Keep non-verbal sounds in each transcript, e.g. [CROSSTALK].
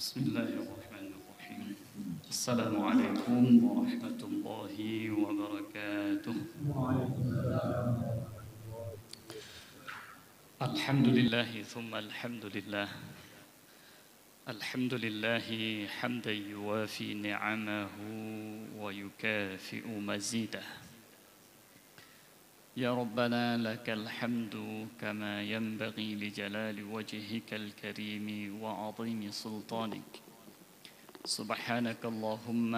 بسم الله الرحمن الرحيم. السلام عليكم ورحمة الله وبركاته. الحمد لله ثم الحمد لله. الحمد لله حمدا يوافي نعمه ويكافئ مزيده. يا ربنا لك الحمد كما ينبغي لجلال وجهك الكريم وعظيم سلطانك. سبحانك اللهم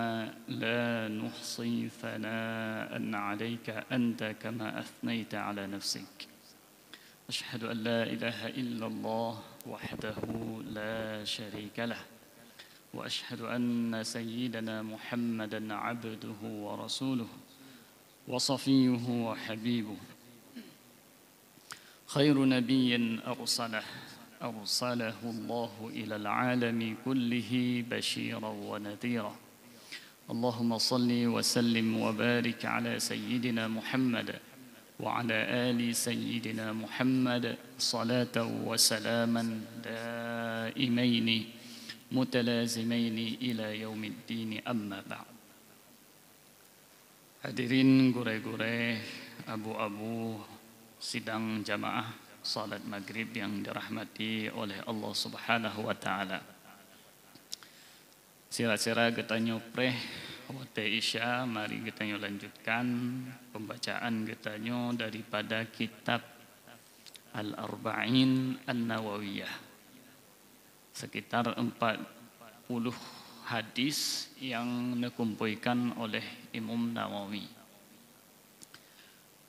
لا نحصي ثناء عليك أنت كما أثنيت على نفسك. أشهد أن لا إله إلا الله وحده لا شريك له. وأشهد أن سيدنا محمدا عبده ورسوله. وصفيه وحبيبه. خير نبي أرسله أرسله الله إلى العالم كله بشيرا ونذيرا. اللهم صل وسلم وبارك على سيدنا محمد وعلى آل سيدنا محمد صلاة وسلاما دائمين متلازمين إلى يوم الدين. أما بعد. Hadirin gure-gure, abu-abu sidang jamaah salat maghrib yang dirahmati oleh Allah Subhanahu wa taala. Sira-sira kita nyupreh waktu Isya, mari kita lanjutkan pembacaan kita daripada kitab Al-Arba'in An-Nawawiyah. Sekitar 40 hadis yang dikumpulkan oleh Imam Nawawi.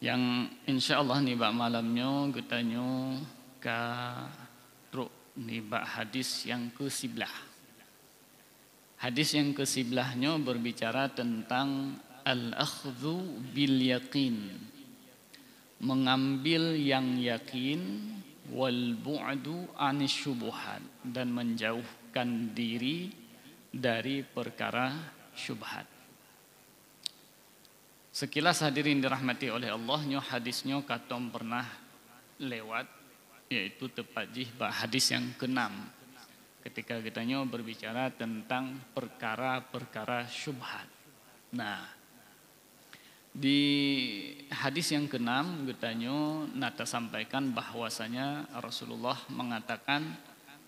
Yang insya Allah ni bak malamnya getanyo ka truk ni bak hadis yang ke sebelah. Hadis yang ke sebelahnya berbicara tentang al-akhdhu bil yaqin. Mengambil yang yakin wal bu'du anis syubuhat dan menjauhkan diri dari perkara syubhat. Sekilas hadirin dirahmati oleh Allah, nyo hadisnya katom pernah lewat, yaitu tepat jih hadis yang keenam. Ketika kita nyo berbicara tentang perkara-perkara syubhat. Nah, di hadis yang keenam kita nyo nata sampaikan bahwasanya Rasulullah mengatakan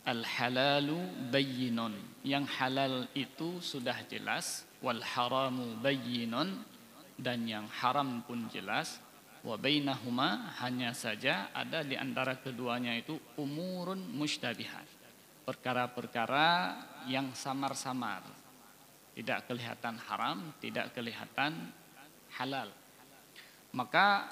al-halalu bayyinun. Yang halal itu sudah jelas wal haramu bayyinun dan yang haram pun jelas wa bainahuma hanya saja ada di antara keduanya itu umurun mustabihat. Perkara-perkara yang samar-samar. Tidak kelihatan haram, tidak kelihatan halal. Maka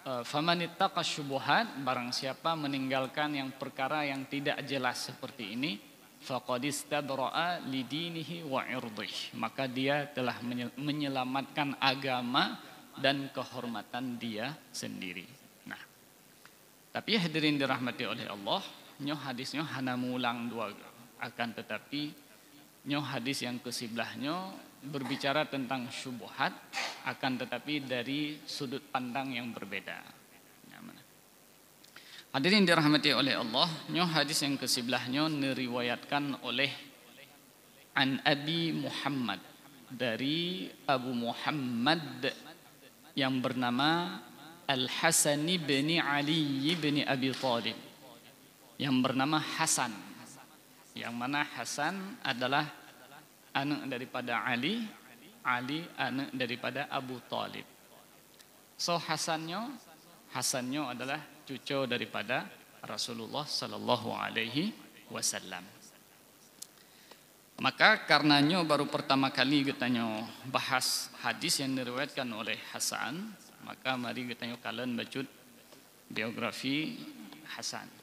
Eh, faman ittaqa syubuhat barang siapa meninggalkan yang perkara yang tidak jelas seperti ini faqad istabra'a lidinihi wa irdih. Maka dia telah menyelamatkan agama dan kehormatan dia sendiri. Nah tapi hadirin dirahmati oleh Allah nyoh hadisnya hana mulang dua akan tetapi nyoh hadis yang kesibelahnya berbicara tentang syubhat akan tetapi dari sudut pandang yang berbeda. Hadirin dirahmati oleh Allah, nyo hadis yang ke sebelahnya diriwayatkan oleh An Abi Muhammad dari Abu Muhammad yang bernama Al Hasan bin Ali bin Abi Thalib yang bernama Hasan yang mana Hasan adalah anak daripada Ali, Ali anak daripada Abu Talib. So Hasannya, Hasannya adalah cucu daripada Rasulullah Sallallahu Alaihi Wasallam. Maka karenanya baru pertama kali kita bahas hadis yang diriwayatkan oleh Hasan, maka mari kita kalian baca biografi Hasan.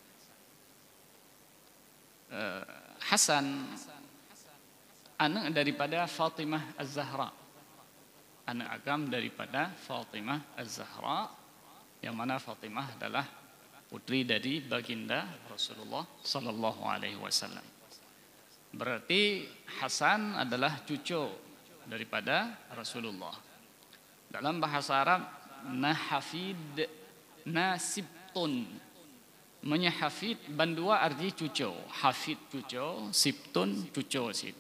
Uh, Hasan anak daripada Fatimah Az-Zahra. Anak agam daripada Fatimah Az-Zahra yang mana Fatimah adalah putri dari baginda Rasulullah sallallahu alaihi wasallam. Berarti Hasan adalah cucu daripada Rasulullah. Dalam bahasa Arab nahafid nasibtun. Menye hafid bandua arti cucu. Hafid cucu, siptun cucu sit.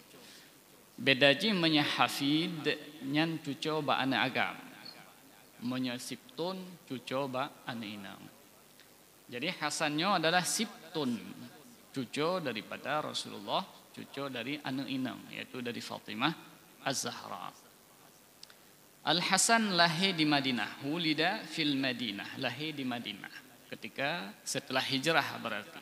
Beda ji menye hafid nyan cucu ba ana agam. Menye siptun cucu ba ana inam. Jadi hasannya adalah siptun cucu daripada Rasulullah, cucu dari ana inam yaitu dari Fatimah Az-Zahra. Al-Hasan lahir di Madinah, wulida fil Madinah, lahir di Madinah ketika setelah hijrah berarti.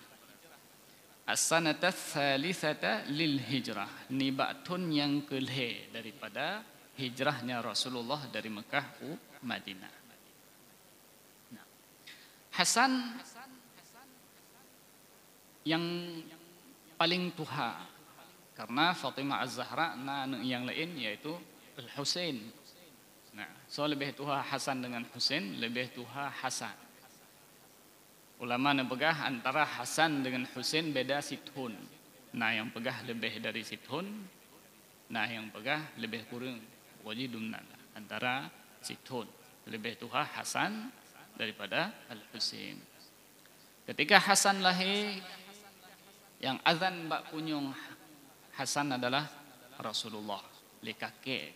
As-sanata tsalitsata lil hijrah. Nibatun yang kelhe daripada hijrahnya Rasulullah dari Mekah ke Madinah. Hasan yang paling tua karena Fatimah Az-Zahra dan yang lain yaitu Al-Husain. Nah, so lebih tua Hasan dengan Husain, lebih tua Hasan. Ulama yang pegah antara Hasan dengan Husain beda sithun. Nah yang pegah lebih dari sithun. Nah yang pegah lebih kurang wajidun antara sithun. Lebih tuha Hasan daripada Al-Husain. Ketika Hasan lahir, yang azan bak kunyung Hasan adalah Rasulullah. Lekake,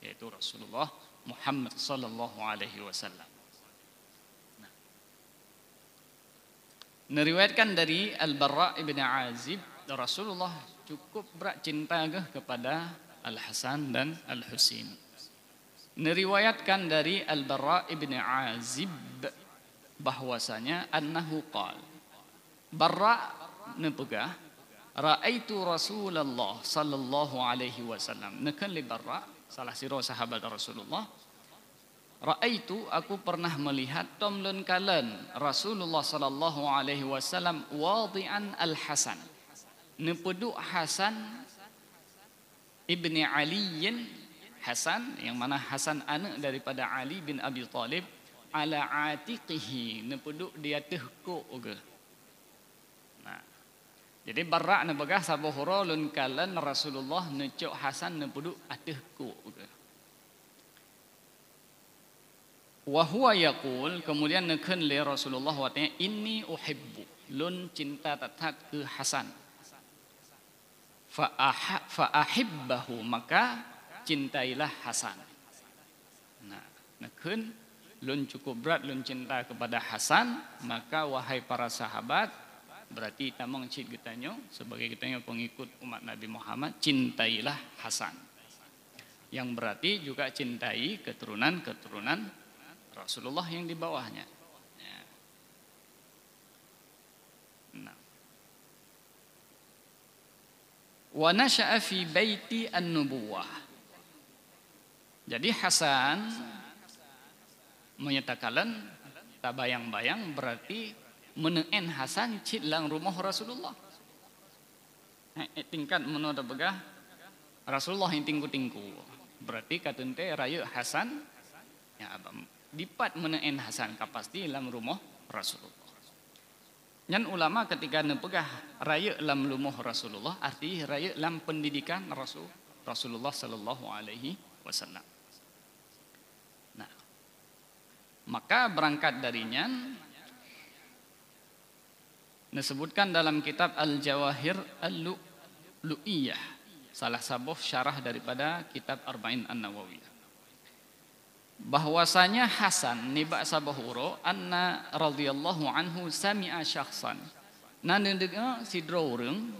yaitu Rasulullah Muhammad sallallahu alaihi wasallam. Neriwayatkan dari Al-Barra ibn Azib Rasulullah cukup berat cinta kepada Al-Hasan dan Al-Husin. Neriwayatkan dari Al-Barra ibn Azib bahwasanya annahu qal Barra nepegah Ra'aitu Rasulullah sallallahu alaihi wasallam. Nekan li Barra salah siro sahabat Rasulullah Raaitu aku pernah melihat tomlun kalan Rasulullah sallallahu alaihi wasallam wadi'an al-Hasan. Nepeduk Hasan ibni Ali Hasan yang mana Hasan anak daripada Ali bin Abi Talib ala atiqihi nepeduk dia tehkuk ke. Nah. Jadi barak ne begah sabuhura lun kalan Rasulullah necuk Hasan nepeduk atehkuk ke. Wahwa yaqul kemudian nekun le Rasulullah wa ta'ala inni uhibbu. Lun cinta tatat ke Hasan. Fa ahibbahu maka cintailah Hasan. Nah nekun lun cukup berat lun cinta kepada Hasan maka wahai para sahabat berarti tamang cit getanyo sebagai getanyo pengikut umat Nabi Muhammad cintailah Hasan. Yang berarti juga cintai keturunan-keturunan Rasulullah yang di bawahnya. Ya. Nah. Wa nasha'a fi baiti an-nubuwah. Jadi Hasan menyatakan tak bayang-bayang berarti meneen Hasan cidlang rumah Rasulullah. Eh, tingkat menurut begah Rasulullah yang tinggu-tinggu. Berarti katente raya Hasan ya dipat menaen Hasan kapasti dalam rumah Rasulullah. Yang ulama ketika nepegah raya dalam rumah Rasulullah arti raya dalam pendidikan Rasul Rasulullah sallallahu alaihi wasallam. Nah. Maka berangkat darinya disebutkan dalam kitab Al-Jawahir Al-Lu'iyah salah satu syarah daripada kitab Arba'in An-Nawawiyah bahwasanya Hasan niba sabahuro anna radhiyallahu anhu sami'a syakhsan. Nan dengar si droreng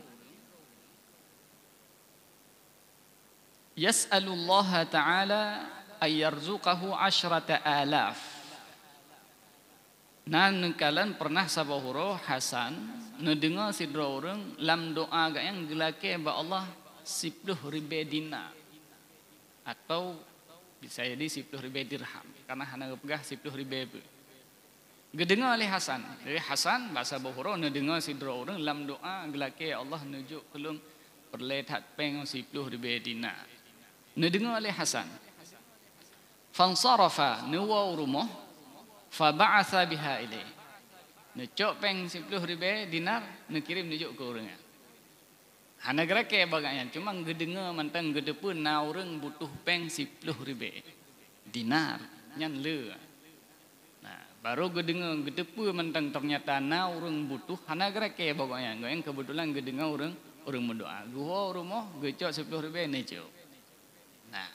yas'alullah ta'ala ay yarzuqahu asyrata alaf. Nan kalan pernah sabahuro Hasan nedengar si droreng lam doa ga yang gelake ba Allah 10 ribu dinar. Atau bisa jadi siptuh ribu dirham karena hanya pegah siptuh ribu Gedengar oleh Hasan. Jadi Hasan bahasa Bukhara dengar si dua orang dalam doa gelake ya Allah nujuk kelung perlehat peng siptuh ribu dinar. Dengar oleh Hasan. Fansarafa nuwa rumah fa ba'atha biha. Nujuk peng siptuh ribu dinar nukirim nujuk ke orangnya. Hana gerak ke bagainya. Cuma gedengar mantang gedepun na orang butuh peng sipuluh ribu. Dinar. Nyan le. Nah, baru gue dengar gue tepu mentang ternyata na orang butuh hana gerake pokoknya gue yang kebetulan gue dengar orang orang berdoa gue rumah gue cok sepuluh ribu ini cok nah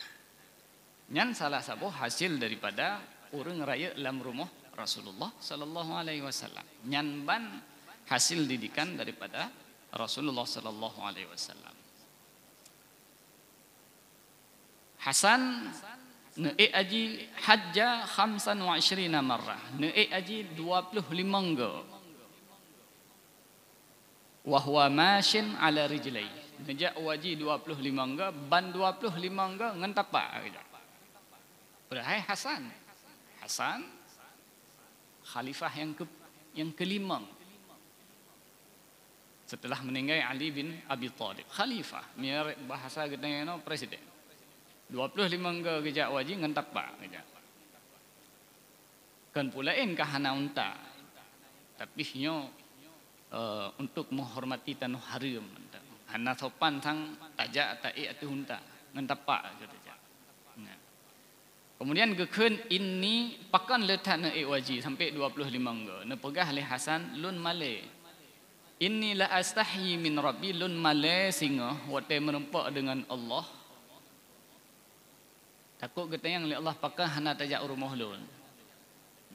nyan salah satu hasil daripada orang raya dalam rumah Rasulullah sallallahu alaihi wasallam nyan ban hasil didikan daripada Rasulullah sallallahu alaihi wasallam Hasan Naik aji hajja khamsan wa ishrina marrah. Naik aji 25 ga. Wahwa mashin ala rijlai. Najak waji 25 ga. Ban 25 ga ngan tapak. Berhai Hasan. Hasan. Khalifah yang ke yang kelima. Setelah meninggal Ali bin Abi Talib. Khalifah. Biar bahasa kita no, presiden. 25 ke kejak wajib dengan tapak kejak. Kan pula in ke hana unta. Tapi nyo uh, untuk menghormati tanah haram. Hana sopan sang tajak tak i atu unta. Dengan tapak kejak. Kemudian gekun ini pakan letak na wajib sampai 25 ke. Na pegah oleh Hasan lun male. Inni la astahyi min rabbi lun male singa wate merempak dengan Allah Takut kita yang Allah pakai hana tajak rumah lun.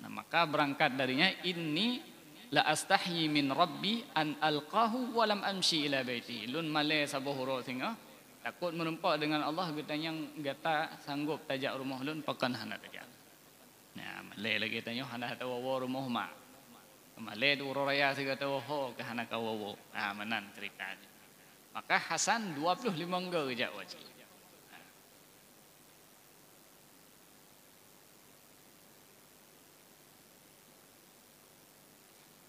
Nah, maka berangkat darinya ini la astahyi min rabbi an alqahu wa lam amshi ila baiti. Lun male sabuh huru singa. Takut merempak dengan Allah kita yang gata sanggup tajak rumah lun pakai hana tajak. Nah, male lagi tanya hana tahu wa rumah mak. Male tu uro raya sih kata ho ke hana kawawo. Ah menan ceritanya. Maka Hasan 25 ge wajib.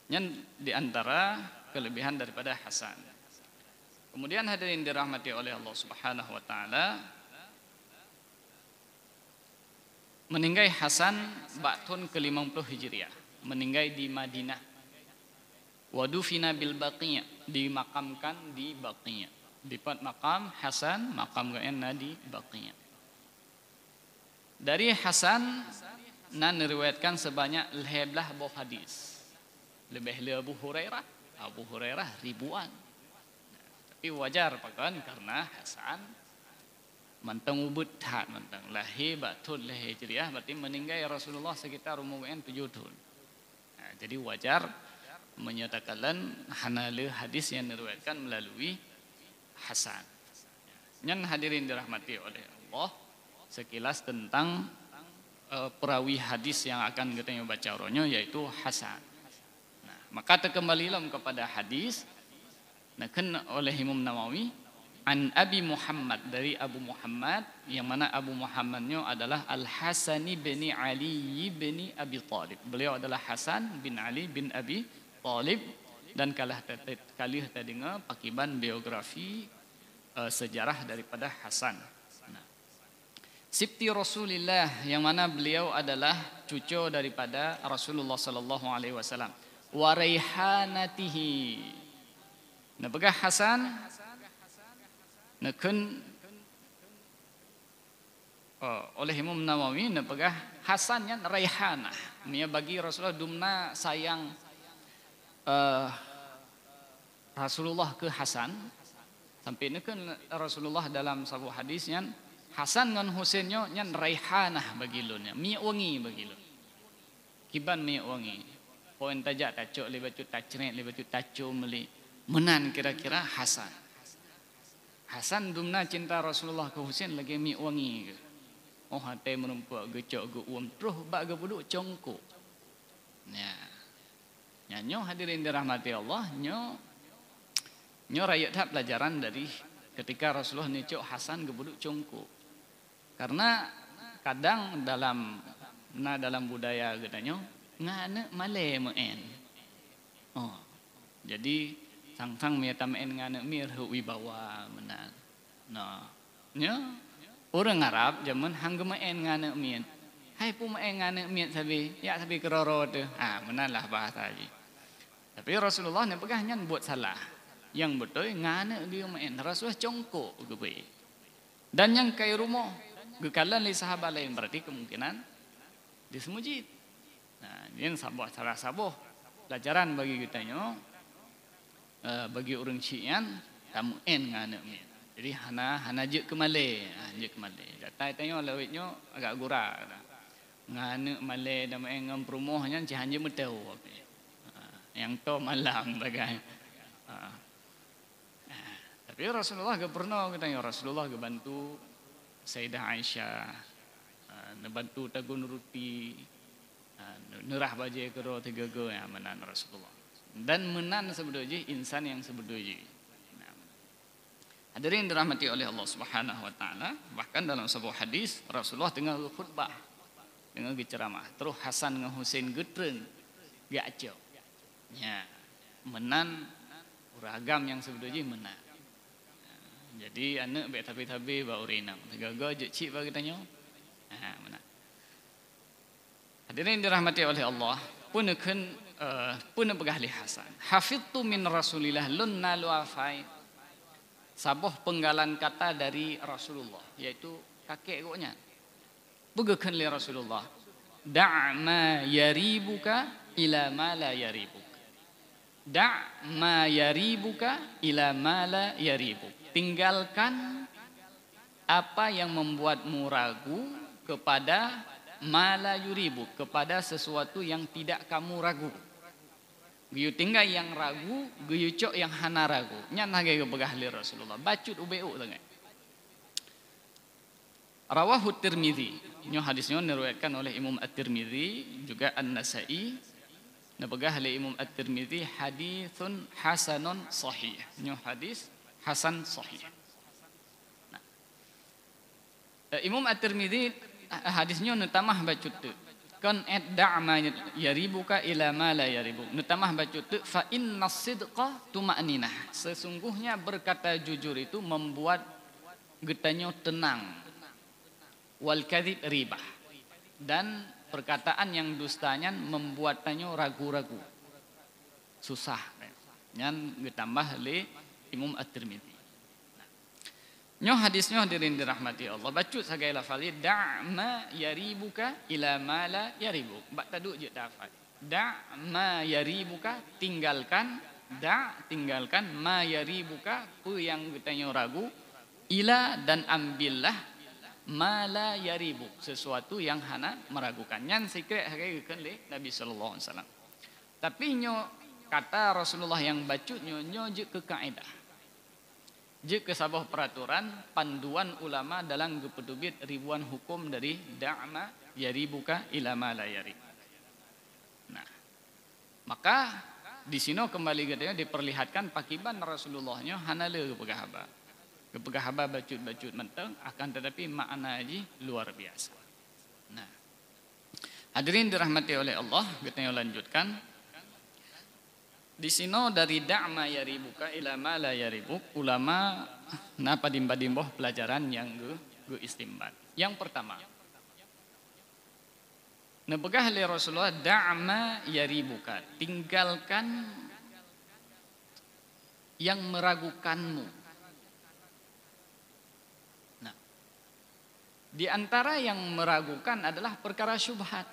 Yang di antara kelebihan daripada Hasan. Kemudian hadirin dirahmati oleh Allah Subhanahu wa taala meninggal Hasan batun ke-50 Hijriah, meninggal di Madinah. Wadufina bil Baqiyah, dimakamkan di Baqiyah. Di tempat makam Hasan, makam gaena di Baqiyah. Dari Hasan nan riwayatkan sebanyak 11 buah hadis lebih le Abu Hurairah Abu Hurairah ribuan tapi wajar pakan karena Hasan mantang ubud tak mantang lahir batul lahir hijriah berarti meninggal Rasulullah sekitar umumnya tujuh tahun nah, jadi wajar menyatakan hanale hadis yang diriwayatkan melalui Hasan. Yang hadirin dirahmati oleh Allah sekilas tentang uh, perawi hadis yang akan kita baca ronyo yaitu Hasan. Maka terkembalilah kepada hadis. Nakun oleh Imam Nawawi an Abi Muhammad dari Abu Muhammad yang mana Abu Muhammadnya adalah Al Hasani bin Ali bin Abi Talib. Beliau adalah Hasan bin Ali bin Abi Talib dan kalah kali kita dengar pakiban biografi uh, sejarah daripada Hasan. Nah. Sibti Rasulullah yang mana beliau adalah cucu daripada Rasulullah sallallahu alaihi wasallam wa raihanatihi nabagah hasan nakun oh, oleh Imam Nawawi nabagah hasan yang raihana. Mia bagi Rasulullah dumna sayang uh, Rasulullah ke Hasan. Sampai ini kan Rasulullah dalam sebuah hadis yang Hasan dengan Husainnya yang raihanah bagi lunya mi wangi bagi lu. Kiban mi wangi. Poin tajak tacuk le batu tacret le batu tacu meli menan kira-kira Hasan Hasan dumna cinta Rasulullah ke Husain lagi mi wangi ke? Oh hati merumpak gecok ge uam terus bak ge buduk congkok. Ya. Nyanyo hadirin dirahmati Allah nyo nyo rakyat tak pelajaran dari ketika Rasulullah nicok Hasan ge buduk congkok. Karena kadang dalam na dalam budaya katanya ngana male muen oh jadi sang-sang mi tamen ngana mir hu wibawa menan no. Nya orang arab zaman hang muen ngana mien hai pu muen ngana mien sabi ya sabi keroro tu. Ha menan lah bahasa ji. Tapi Rasulullah ni pegah nyan buat salah. Yang betul ngana dia muen Rasulullah congkok gebe dan yang kai rumah gekalan li sahabat lain. Berarti kemungkinan di semujit. Nah, ini sabuh cara sabuh pelajaran bagi kita nyo uh, bagi orang Cian tamu en ngana mi. Jadi hana hana je ke Malay, ha, je ke Malay. Datang tanya lawitnya agak gura. Ngana Malay dan en ngam promohnya ci hanje metau. Yang to malam [LAUGHS] bagai. Ha. Tapi Rasulullah ke pernah kita ya Rasulullah ke bantu Sayyidah Aisyah. Ha, bantu tagun ruti. Ha, nerah baje ke ro tiga yang menan Rasulullah. Dan menan sebetulnya insan yang sebetulnya. Hadirin dirahmati oleh Allah Subhanahu wa taala, bahkan dalam sebuah hadis Rasulullah tengah khutbah dengan ceramah, terus Hasan dengan Husain getreng acau. Ya, menan ragam yang sebetulnya menan. Jadi anak baik tapi-tapi bau renang. Gagal je cik bagi tanya. Ha, mana? Hadirin dirahmati oleh Allah, pun akan uh, pun pegah li Hasan. Hafidtu min Rasulillah lun nalu afai sabuh penggalan kata dari Rasulullah yaitu kakek koknya bugakan li Rasulullah. Da' ma yaribuka ila ma la yaribuk. Da' ma yaribuka ila ma la yaribuk. Tinggalkan apa yang membuatmu ragu kepada mala yuribuk kepada sesuatu yang tidak kamu ragu Giyu tinggal yang ragu, giyu cok yang hana ragu. Nyan hage ke begahli Rasulullah. Bacut ubeu tangai. Rawahu Tirmizi. Ini hadisnya diriwayatkan oleh Imam At-Tirmizi juga An-Nasa'i. Oleh Imam At-Tirmizi hadithun hasanun sahih. Ini hadis hasan sahih. Nah. Imam At-Tirmizi hadisnya nutamah bacut tu kan et da'ma yaribuka ila ma la yaribu. Nutamah baca tu fa inna sidqa tuma'ninah sesungguhnya berkata jujur itu membuat getanyo tenang. Wal kadzib ribah. Dan perkataan yang dustanya membuatnya ragu-ragu. Susah. Yang ditambah oleh Imam At-Tirmidzi Nyo hadisnya hadirin dirahmati Allah. Bacut sagai lafali da'ma yaribuka ila ma la yaribu. Bak taduk je dafat. Da'ma yaribuka tinggalkan da tinggalkan ma yaribuka pu yang bertanya ragu ila dan ambillah ma la yaribu sesuatu yang hana meragukan. Yang secret hari kan le Nabi sallallahu alaihi wasallam. Tapi nyo kata Rasulullah yang bacut nyo nyo je ke kaedah jika sebuah peraturan panduan ulama dalam kepetubit ribuan hukum dari da'ma yari buka ilama la yari. Nah, maka di sini kembali katanya diperlihatkan pakiban Rasulullahnya hanale kepegahaba. Kepegahaba bacut-bacut menteng akan tetapi makna aji luar biasa. Nah, hadirin dirahmati oleh Allah, kita lanjutkan. Di sini dari da'ma yaribuka ila ma la yaribuk ulama napa dimba-dimboh pelajaran yang gue gue istimbat. Yang pertama, Nebegah oleh Rasulullah da'ma yaribuka tinggalkan yang meragukanmu. Nah, di antara yang meragukan adalah perkara syubhat.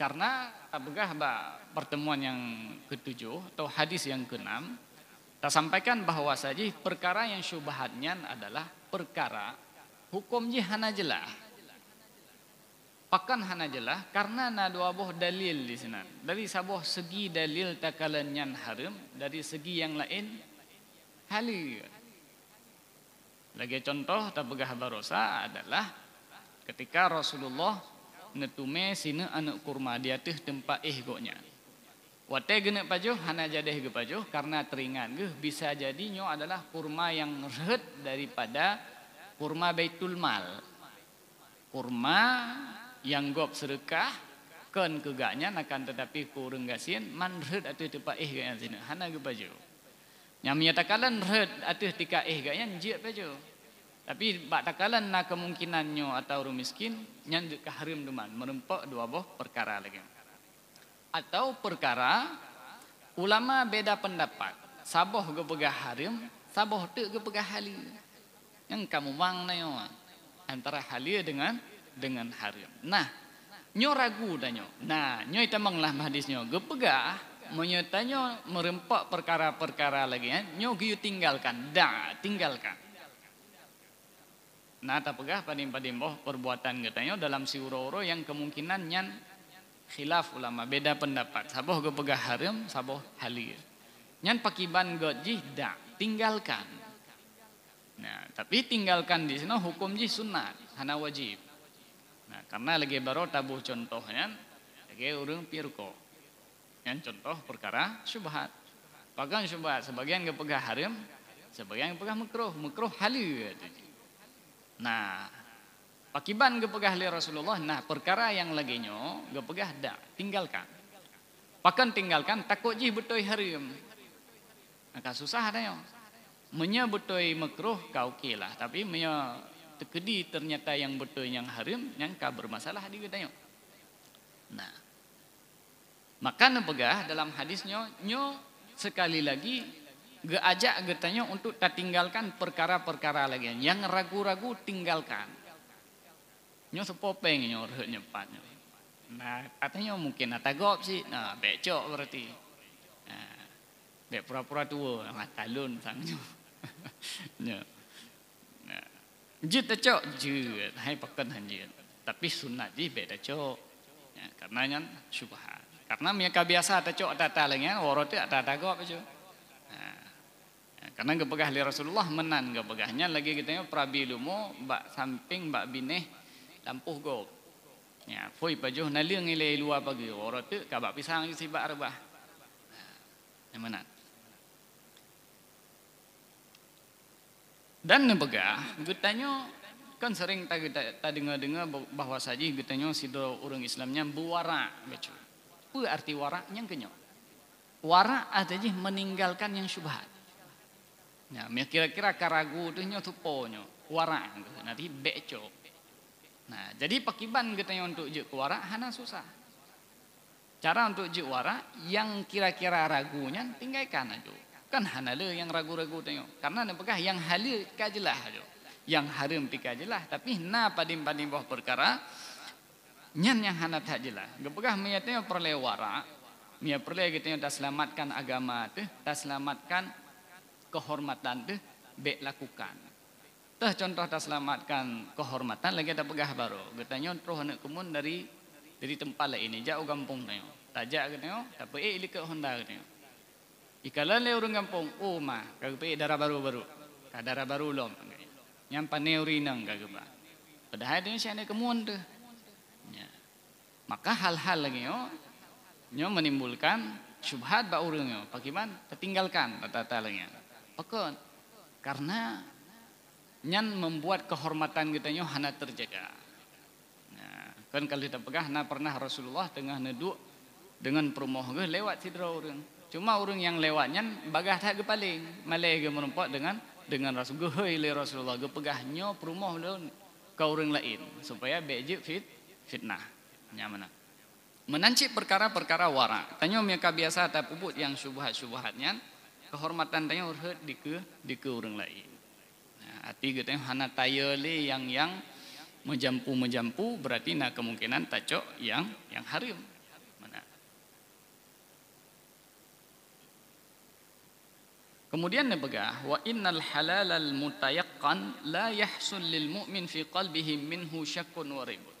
Karena ba pertemuan yang ketujuh atau hadis yang keenam kita sampaikan bahwa saja perkara yang syubhatnya adalah perkara hukumnya hana jelah. Pakan hana jelah karena na dua buah dalil di sana. Dari sebuah segi dalil takalannya haram, dari segi yang lain halal. Lagi contoh tabegah barosa adalah ketika Rasulullah netume sini anak kurma dia tuh tempat eh goknya. Wate genek pajuh hana jadeh ge pajuh karena teringat ge bisa jadi nyo adalah kurma yang rehet daripada kurma Baitul Mal. Kurma yang gop sedekah kan kegaknya akan tetapi kurang gasin man rehet atuh tempat eh gaknya sini hana ge pajuh. Yang menyatakan rehet atuh tika eh gaknya njit pajuh. Tapi bak takalan na kemungkinannya atau orang miskin yang keharim duman merempak dua boh perkara lagi. Atau perkara ulama beda pendapat. Saboh ke pegah harim, saboh tu ke pegah hali. Yang kamu wang na antara hali dengan dengan harim. Nah, Nyo ragu danyo. Nah, nyo itamanglah hadisnya. Gepegah menyertanya merempak perkara-perkara lagi ya. Nyo giyu tinggalkan. Dah, tinggalkan. Nah, tak pegah padim-padim boh perbuatan katanya dalam si uro yang kemungkinan nyan khilaf ulama beda pendapat. Saboh gepegah haram, saboh halil. Nyan pakiban gojih dah, tinggalkan. Nah, tapi tinggalkan di sini hukum ji sunat, hana wajib. Nah, karena lagi baru tabuh contohnya, lagi urung pirko. Yang contoh perkara syubhat. Pagang syubhat, sebagian kepegah haram, sebagian kepegah makruh, makruh halil. Nah, pakiban kepegah li Rasulullah, nah perkara yang lagi nyo, kepegah dak, tinggalkan. Pakan tinggalkan, takut ji betul haram. Maka susah ada yang Menya betul makruh kau kilah tapi menya tekedi ternyata yang betul yang haram yang kau bermasalah di kita Nah. Maka nepegah dalam hadisnya nyo sekali lagi geajak getanya untuk tak tinggalkan perkara-perkara lagi yang ragu-ragu tinggalkan. Nyo sepopeng nyo nyepat. Nah, katanya mungkin atagop sih. Nah, becok berarti. Nah, Bek pura-pura tua, matalun sangnya. [LAUGHS] Ya. Nah. Jut cok jut, hai pakan hanjut. Tapi sunat ji cok. Ya, karena yang syubhat. Karena mereka biasa ada cok tata lagi, warot ada ada gak apa cok. Ya, karena kepegah li Rasulullah menan kepegahnya lagi kita yang prabilumo bak samping bak bineh lampuh gok. Ya, foi pajuh naliang ile luar pagi warot tu kabak pisang si bak rebah. Yang mana? Dan nebega, gutanya kan sering tak kita dengar-dengar bahawa saja gutanya sido orang Islamnya buwara betul. Apa arti wara kenyo? Wara artinya meninggalkan yang syubhat. Ya, kira-kira karagu tu nyo tuponyo, wara nanti beco. Nah, jadi pakiban katanya untuk je wara hana susah. Cara untuk je wara yang kira-kira ragunya tinggalkan aja. Kan hanala yang ragu-ragu tengok. Karena apakah yang halal kajelah aja. Yang haram pika jelah. Tapi na padim-padim bawah perkara. Nyan yang hana tak jelah. Gapakah menyatanya perlewara. Mia perle kita dah selamatkan agama tu. Dah selamatkan kehormatan tu. Bek lakukan. Tah contoh dah selamatkan kehormatan. Lagi ada pegah baru. Katanya terus nak kemun dari dari tempat lain. Jauh gampung tengok. Tajak katanya. Tapi eh ilik ke Honda katanya. Ikalan le orang kampung, oh ma, kagak pe darah baru-baru, kagak darah baru lom, yang panai urinang kagak ba. Padahal itu siapa kemun tu. Ya. Maka hal-hal lagi yo, yo menimbulkan syubhat ba orang yo. Pakiman, tertinggalkan tata lagi. Pakon, karena nyan membuat kehormatan kita yo hana terjaga. Ya. Kan kalau kita pegah, na pernah Rasulullah tengah neduk dengan perumoh lewat sidra orang. Cuma orang yang lewatnya bagah tak ke paling. Malai ke merempat dengan dengan Rasul. Gehoi le Rasulullah. Gepegahnya perumah lo ke orang lain. Supaya beje fit fitnah. Nyamana. Menancik perkara-perkara wara. Tanya mereka biasa tak puput yang syubhat-syubhatnya. Kehormatan tanya urut di ke di ke orang lain. Nah, hati kita hana tayale yang yang menjampu-menjampu berarti nak kemungkinan tacok yang yang harim. Kemudian dia begah wa innal halal al mutayaqqan la yahsul lil mu'min fi qalbihi minhu syakkun wa ribut.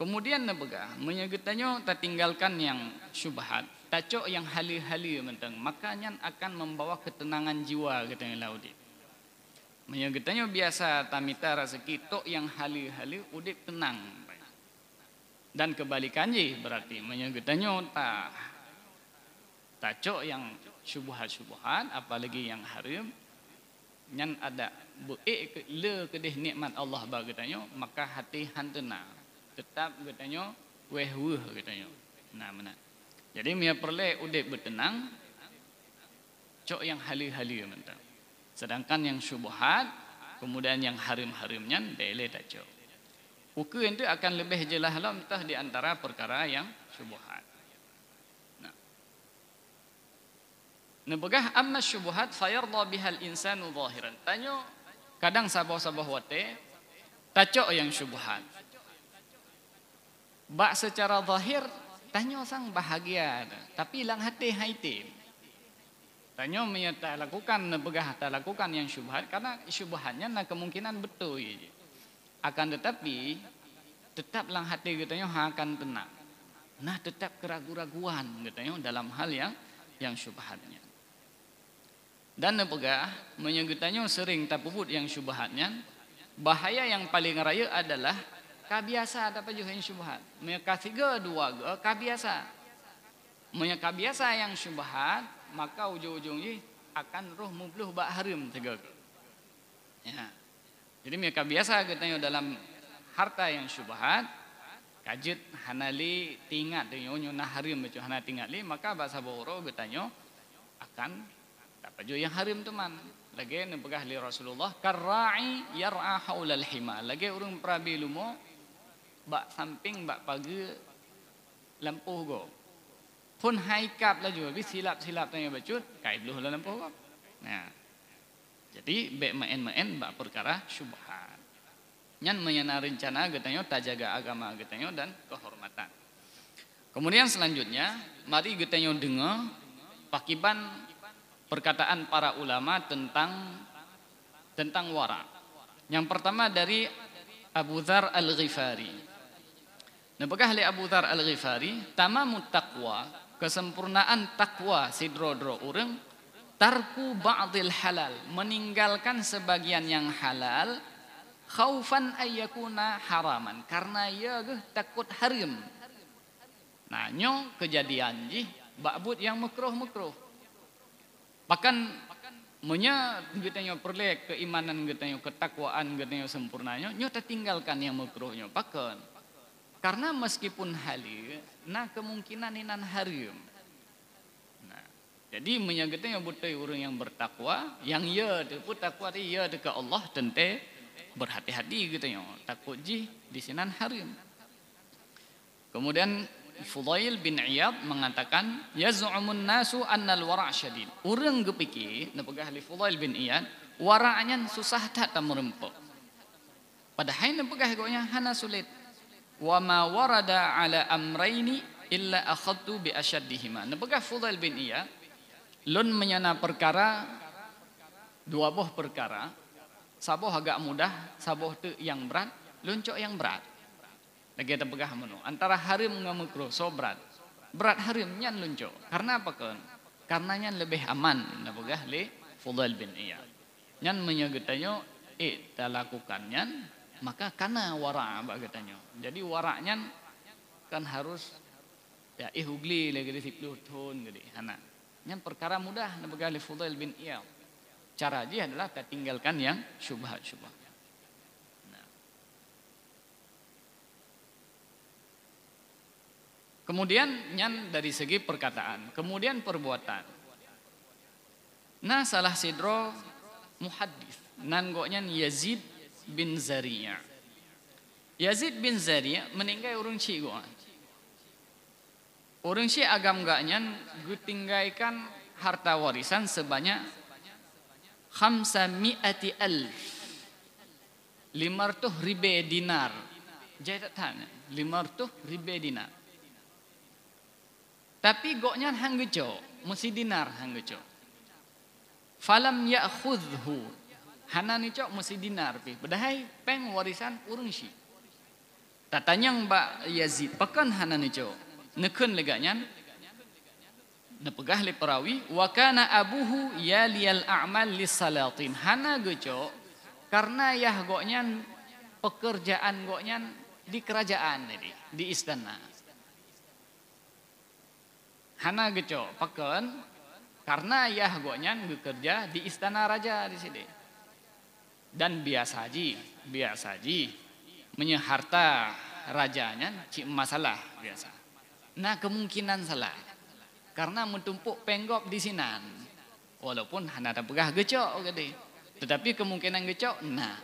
Kemudian dia begah menyegetanya tak tinggalkan yang syubhat, tacok yang hali-hali mentang, makanya akan membawa ketenangan jiwa katanya laudi. Menyegetanya biasa tamita rezeki tok yang hali-hali udip tenang. Dan kebalikannya berarti. Menyegetanya tak tacok yang syubhat-syubhat apalagi yang haram yang ada buik ke le kedih nikmat Allah bagi tanya maka hati hantena. Tetap katanya weh weh katanya. Nah mana jadi mia perle udip bertenang cok yang hali-hali mentang sedangkan yang syubhat kemudian yang haram-haramnya dele tak cok ukur itu akan lebih jelas lah entah di antara perkara yang syubhat Nebegah amma syubuhat fayarda bihal insanu zahiran. Tanya kadang sabah-sabah wate tacok yang syubuhat. Bak secara zahir tanya sang bahagia tapi lang hati haitin. Tanya menyata lakukan nebegah tak lakukan yang syubhat karena syubhatnya na kemungkinan betul. Akan tetapi tetap lang hati katanya akan tenang. Nah tetap keraguan-raguan katanya dalam hal yang yang syubhatnya. Dan nebegah menyegutanya sering tak yang syubhatnya. Bahaya yang paling raya adalah kabiasa juga yang syubhat. Mereka tiga dua ke kabiasa. Mereka kabiasa yang syubhat maka ujung-ujungnya akan roh mubluh bak harim tiga. Ya. Jadi mereka biasa katanya dalam harta yang syubhat kajit hanali tingat dengan nyona harim baca hana tingat li maka bahasa boro katanya akan tak baju yang harim teman lagi ni pegah li Rasulullah karra'i yar'a haulal hima lagi urang prabi lumo bak samping bak pagi lampu go pun haikap lah juga. Silap-silap tanya bacut kai beluh lah lampu go nah. Jadi bek main-main bak perkara syubhat. Nyan menyana rencana katanya tak jaga agama katanya dan kehormatan. Kemudian selanjutnya mari katanya dengar pakiban perkataan para ulama tentang tentang wara yang pertama dari Abu Dhar Al-Ghifari Napakah li Abu Dhar Al-Ghifari? Tamamut taqwa kesempurnaan takwa sidro-dro orang tarku ba'dil halal meninggalkan sebagian yang halal khaufan ayyakuna haraman karena ia takut haram nah kejadian ji bakbut yang makruh-makruh. Bahkan Munya kita nyo perle keimanan kita ketakwaan kita sempurnanya nyo tertinggalkan yang makruhnya bahkan karena meskipun hali nah kemungkinan inan haram nah jadi kita nyo butai orang yang bertakwa yang ya tu pun takwa dia ya dekat Allah tente berhati-hati gitu ya takut ji di sinan harim kemudian Fudail bin Iyad mengatakan yaz'umun nasu annal wara' syadid. Urang gepiki nepegah li Fudail bin Iyad wara'nya susah tak ta merempuk. Padahal nepegah gonya hana sulit wa ma warada ala amraini illa akhadtu bi ashaddihima nepegah Fudail bin Iyad lun menyana perkara dua buah perkara Saboh agak mudah, saboh tu yang berat, luncok yang berat. Lagi kita pegah menu. Antara harim dengan makruh, so berat. Berat harim nyan luncok. Karena apa kan? Karena nyan lebih aman. Nak pegah li Fudail bin Iyad. Nyan menyegetanya, eh tak lakukan nyan, maka karena wara' apa katanya. Jadi wara' nyan kan harus ya ihugli lagi di sipluh gede. Hana. Nyan perkara mudah li Fudail bin Iyad. Cara dia adalah kita tinggalkan yang syubhat-syubhat. Nah. Kemudian nyan dari segi perkataan, kemudian perbuatan. Nah salah sidro muhaddis, nan goknya Yazid bin Zariya. Yazid bin Zariya meninggal orang Cik gua. Orang Cik agam gaknya gutinggaikan harta warisan sebanyak khamsa mi'ati alf. Lima ratus ribu dinar. Jadi tak tanya lima ratus ribu dinar. Tapi goknya hang gejo mesti dinar hang gejo falam ya'khudhu hana ni cok mesti dinar pi. Bedahai peng warisan urung si. Tatanya mbak Yazid pakan hana ni cok. Nekun leganya nepegah li perawi wa kana abuhu yaliyal a'mal lisalatin hana geco karena yah goknya pekerjaan goknya di kerajaan ini di istana. Hana geco paken karena yah goknya bekerja di istana raja di sini dan biasa ji biasa ji menyeharta rajanya cik masalah biasa nah kemungkinan salah karena mentumpuk penggop di sinan. Walaupun hana pegah gecok gede. Tetapi kemungkinan gecok, nah.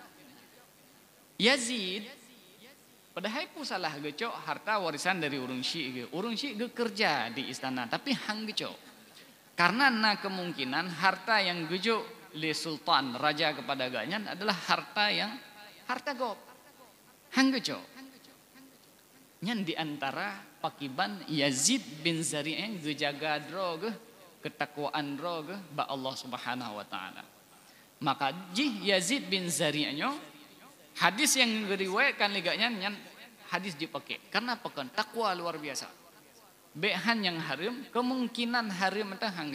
Yazid, padahal pun salah gecok harta warisan dari urung syik. Urung syik kerja di istana, tapi hang gecok. Karena na kemungkinan harta yang gecok li sultan, raja kepada ganyan adalah harta yang harta gop. Hang gecok. Nyan di antara pakiban Yazid bin Zari' yang gejaga dro ke ketakwaan dro ke ba Allah Subhanahu wa taala. Maka ji Yazid bin Zari' nyo hadis yang diriwayatkan liganya nyan hadis dipakai karena pekan takwa luar biasa. Behan yang harim kemungkinan harim entah hang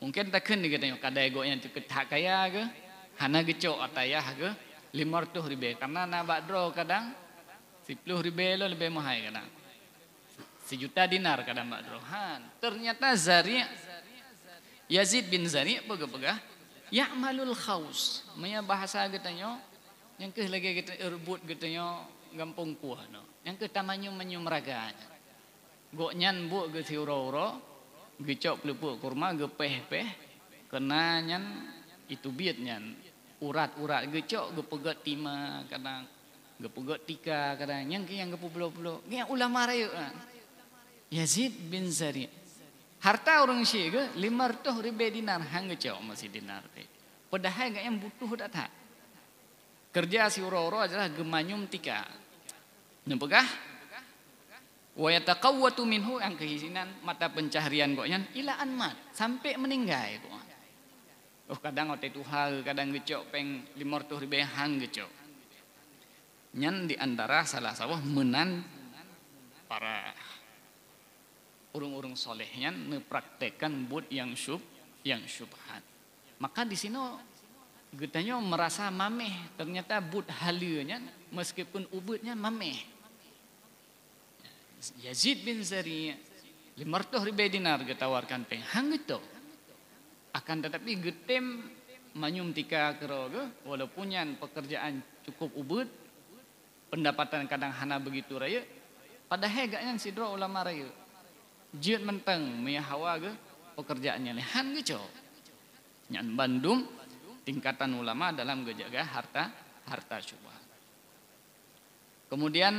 Mungkin takkan dia kata kadai go yang tak kaya ke? Hana gecok atayah ke? lima ratus ribu karena nak badro kadang sepuluh ribu lo lebih mahal kadang. Sejuta dinar kadang badro han ternyata Zari Yazid bin Zari pegah-pegah ya'malul khaus. Maya bahasa katanya yang ke lagi kita rebut katanya gampung kuah no yang ke tamanyo menyumraga gok nyan bu ge siuro-uro gecok pelupuk kurma ge peh-peh kena nyan itu biat nyan urat-urat gecok gepegat tima kadang gepegat tika kadang yang yang gepulo-pulo yang ulama raya kan Yazid bin Zari. Harta orang syekh ke? 500 ribu dinar. Hang gecok masih dinar pe. Padahal gak yang butuh data kerja si uro-uro adalah gemanyum tika. Nempegah wa yataqawwatu minhu yang kehisinan mata pencaharian kok yan ila anmat sampai meninggal kok Oh kadang ote tu hal kadang gecok peng lima ratus ribu hang gecok. Nyan di antara salah sawah menan para urung-urung soleh nyan mempraktekkan bud yang syub yang syubhat. Maka di sini getanya merasa mameh ternyata bud halunya meskipun ubudnya mameh. Yazid bin Zari lima ratus ribu dinar getawarkan peng. Hang gecok akan tetapi getem manyum tika keroga walaupun yang pekerjaan cukup ubud pendapatan kadang hana begitu raya pada hegaknya sidro ulama raya. Jiat menteng maya hawa ge pekerjaannya lehan ge co nyan Bandung tingkatan ulama dalam gejaga harta harta syubhat. Kemudian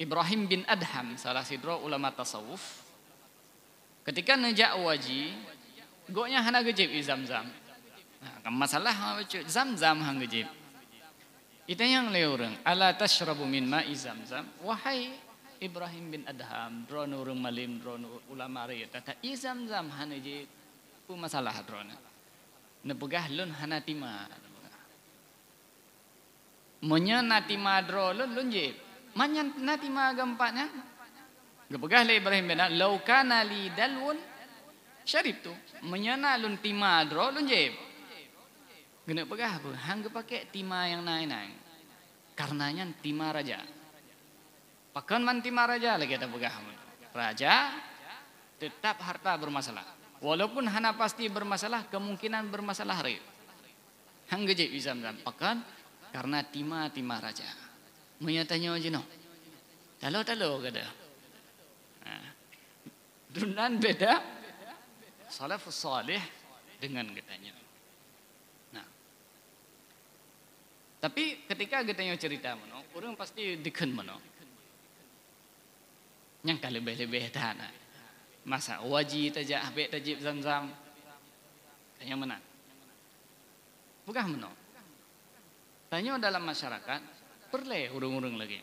Ibrahim bin Adham salah sidro ulama tasawuf ketika nejak waji Goknya hana gejib i zam-zam. Nah, masalah baca zam-zam hang gejib. Itu yang leurang. Ala tashrabu min ma'i zam-zam. Wahai Ibrahim bin Adham, drone urang malim, drone ulama raya. Tata i zam-zam hana gejib. Pu masalah drone. Nepegah lun hana tima. Monya natima dro lun lun jib. Manyan natima gempatnya. Gepegah le Ibrahim bin Adham. Lau kana li dalun. Syarif tu menyana lun tima dro lun jeb. Gena pegah apa? Hang pakai tima yang naik-naik. Karenanya tima raja. Pakan man tima raja lagi ada pegah raja tetap harta bermasalah. Walaupun hana pasti bermasalah kemungkinan bermasalah hari hang geje bisa pakan? Karena tima tima raja menyatanya no talo talo kada Dunan beda salafus salih dengan getanya. Nah. Tapi ketika getanya cerita mano, orang pasti diken mano. Yang kali lebih-lebih dana. Masa wajib taja habis tajib zam-zam. Yang mana? Bukan mano. Tanya dalam masyarakat, perle urung-urung lagi.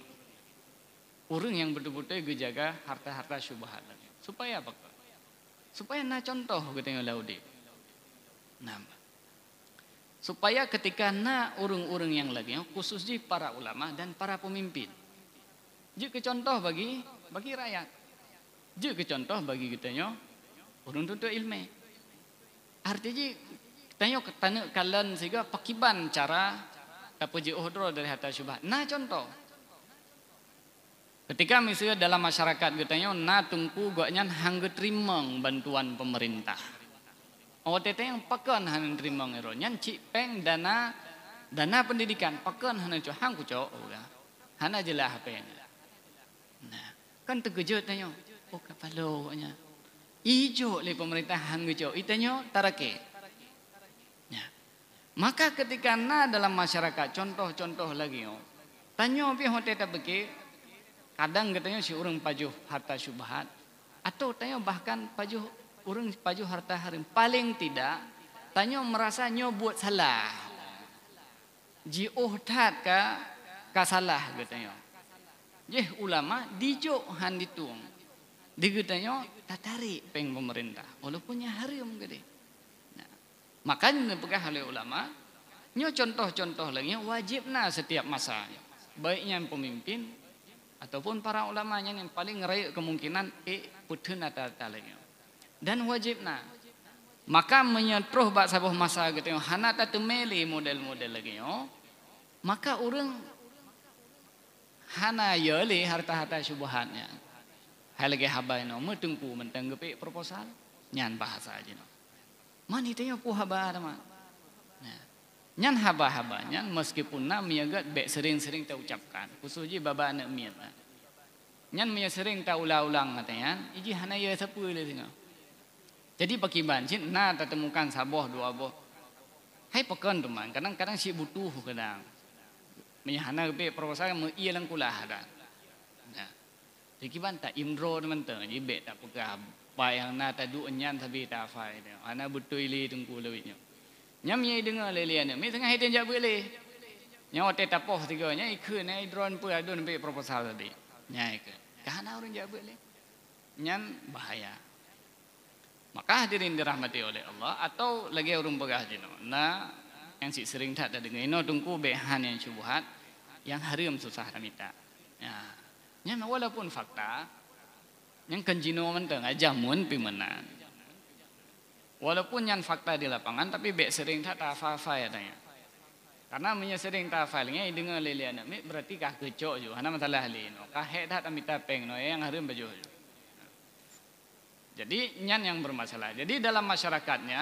Urung yang betul-betul gejaga harta-harta syubhat lagi. Supaya apa? supaya na contoh kita laudi. Nah, supaya ketika na urung-urung yang lagi, khususnya para ulama dan para pemimpin, jadi contoh bagi bagi rakyat, jadi contoh bagi kita nyo urung tuntut ilmu. Artinya tanya kalian sehingga pakiban cara apa je uhdro dari hatta syubhat. Nah contoh, Ketika misalnya dalam masyarakat katanya na tungku gaknya hangge trimang bantuan pemerintah. Oh tete yang pakan hang trimang ero nyan cik peng dana dana pendidikan pakan hang cu hang ku co ya. Hana jelah apa Nah, kan terkejut tanya. Oh kapalo nya. Ijo le pemerintah hang co itanya tarake. Maka ketika na dalam masyarakat contoh-contoh lagi oh. Tanya pi hotel tak kadang katanya si orang pajuh harta syubhat atau tanya bahkan pajuh orang pajuh harta haram paling tidak tanya merasa nyo buat salah ji oh tat ka ka salah katanya Je ulama dijuk han ditung. Digetanyo tarik peng pemerintah. Walaupunnya haram gede. Makanya pegah oleh ulama. Nyo contoh-contoh lagi wajibna setiap masa. Baiknya pemimpin ataupun para ulamanya yang paling ngerai kemungkinan eh putun atau. Dan wajibna maka menyetruh bak sabuh masa gitu hana ta temeli model-model lagi yo maka orang hana yeli harta-harta syubhatnya hal lagi habai no metengku menteng gepe proposal nyan bahasa aja no man itu pu haba man nah, nyan haba-haba nyan meskipun nam miagat be sering-sering ta ucapkan khususnya baba anak miat nyan mia sering ta ulang-ulang katanya iji hana ya sapu le tengok jadi pakai banjir, nah tak temukan saboh dua boh. Hai pekan teman, kadang-kadang si butuh kadang. Menyahana be proposal mu iya lang kulah ada. Nah. Jadi kiban tak imro teman tu, jadi be tak pegah. Pa yang na tak du enyan tapi tak fai dia. Ana butuh ili tunggu lebihnya. Nyam ye dengar lelian, mi tengah hidin jak boleh. Nyawa te tapoh tiga nya ikut na drone pu adun be proposal tadi. Nya ikut. Kahana orang jak boleh. Nyan bahaya. Maka hadirin dirahmati oleh Allah atau lagi orang pegah jino. Nah, yang si sering tak ada dengar ino tungku behan yang syubhat yang haram susah ramita. Ya. Yang walaupun fakta yang kenjino menteng aja mun pimenan. Walaupun yang fakta di lapangan tapi be sering tak tafa-fa ya tanya. Karena punya sering tafalnya dengar lelian berarti kah kecok jo. Hana masalah lino. Kah hek tak amita peng no yang haram baju. Jadi nyan yang bermasalah. Jadi dalam masyarakatnya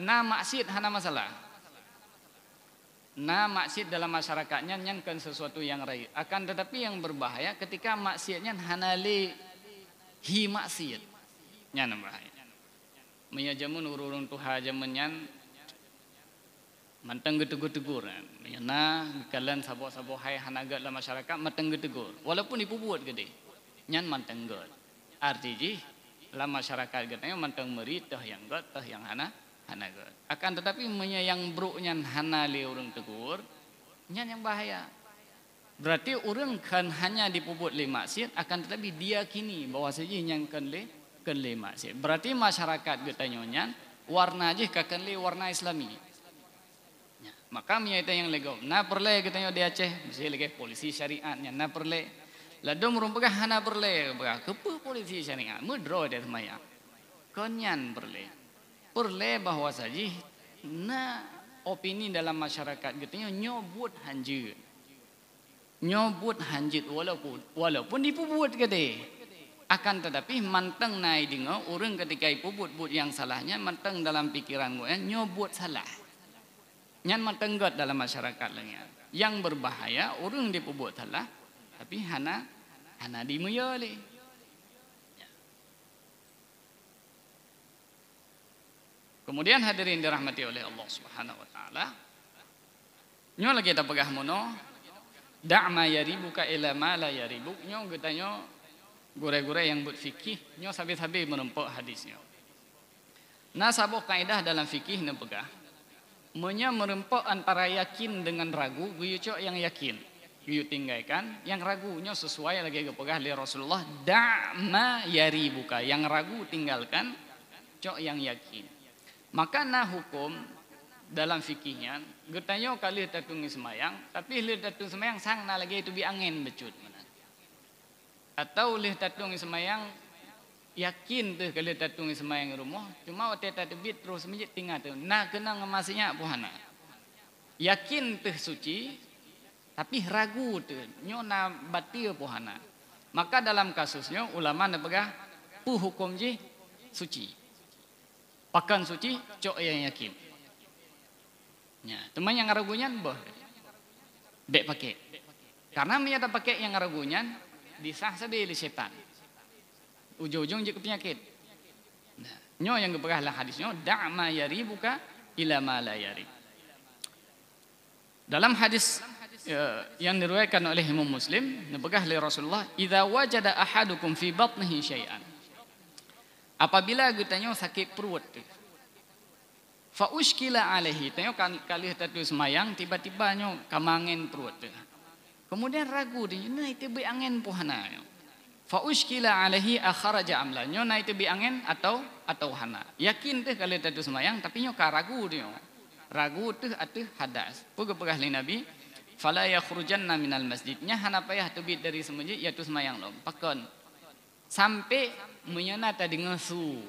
na maksiat hana masalah. Na maksiat dalam masyarakatnya nyan kan sesuatu yang rai. Akan tetapi yang berbahaya ketika maksiatnya hana hi maksiat. Nyan berbahaya. Menyajamun ururun tuha jaman nyan manteng getegur-tegur. Na kalian sabo-sabo hai hanagat dalam masyarakat manteng getegur. Walaupun ibu buat gede. Nyan manteng get. Artinya dalam masyarakat katanya mantang meri tah yang gat tah yang hana hana gat akan tetapi menyayang bruknya hana li orang tegur nya yang bahaya berarti orang kan hanya dipuput le maksiat akan tetapi dia kini bahwa saja yang kan le kan le maksiat. Berarti masyarakat katanya nya warna aja kakan le warna islami? Maka miya yang lego na perle katanya di Aceh? Mesti lagi polisi syariatnya na perle Ladom rumpah hana perle, kepu polisi syariat, mudro dia semaya. Konyan perle, perle bahawa saji, na opini dalam masyarakat gitu nyobut hanjut, nyobut hanjut walaupun walaupun dipubut gede. Akan tetapi manteng naik dengar orang ketika ipubut but yang salahnya manteng dalam pikiran gue nyobut salah. Nyan manteng dalam masyarakat lagi. Yang berbahaya orang dipubut salah tapi hana hana di muyali ya. Kemudian hadirin dirahmati oleh Allah Subhanahu wa taala. Nyo lagi kita pegah mono da'ma yaribuka ila ma la yaribuk. Nyo kita nyo gure-gure yang buat fikih nyo sabi-sabi menempuk hadisnya. Nah sabuh kaidah dalam fikih ne pegah. Menya antara yakin dengan ragu, guyu yang yakin you tinggalkan yang ragunya sesuai lagi kepegah li Rasulullah da'ma yaribuka yang ragu tinggalkan cok yang yakin maka nah hukum dalam fikihnya gertanya kali tatung semayang tapi li tatung semayang sang na lagi itu bi angin becut atau li tatung semayang yakin tuh kali tatung semayang rumah cuma waktu tatbit terus menjit tinggal tu nah kena ngemasinya puhana yakin tuh suci tapi ragu tu nyona batil pohana maka dalam kasusnya ulama nak pegah pu hukum je suci. Pakan suci cok yang yakin ya teman yang ragunya bah dek pakai. Karena menyata pakai yang ragunya disah sabi setan ujung-ujung je penyakit. Nah nyo yang kepegah lah hadisnya da'ma yaribuka ila ma la yarib. Dalam hadis Ya, yang diriwayatkan oleh Imam Muslim nabagah oleh Rasulullah idza wajada ahadukum fi batnihi syai'an. Apabila getanya sakit perut fa uskila alaihi tanyo kan kali tatu semayang tiba-tiba nyo kamangin perut Kemudian ragu dia, nah itu bi angin pohana. Fa uskila alaihi akharaja amla. Nyo na itu bi angin atau atau hana. Yakin teh kalau tadu semayang tapi nyo ka ragu dia. Ragu teh atuh hadas. Puga-pegah li Nabi, fala yakhrujanna minal masjid. Nya hana payah tebit dari semajid ya tu semayang lom. Pakon. Sampai menyana tadi ngesu.